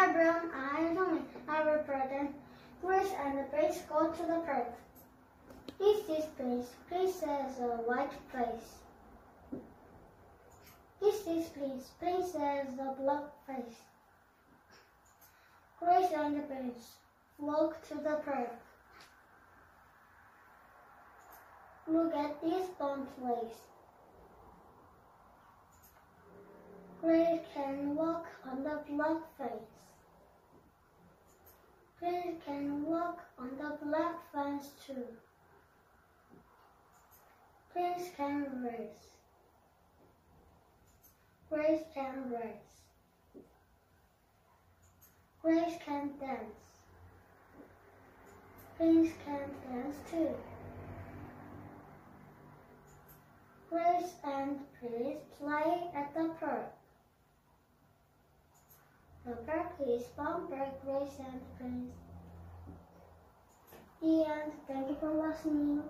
have brown only. Our brother Grace and the Prince go to the park. This is Prince. Prince has a white face. This is Prince. Prince has a black face. Grace and the Prince walk to the park. Look at this stone place. Grace can walk on the black face. Grace can walk on the black fence too. Grace can race. Grace can race. Grace can dance. Grace can dance too. Grace and Prince play at the park. The park is park, Grace and Prince. End. Thank you for listening.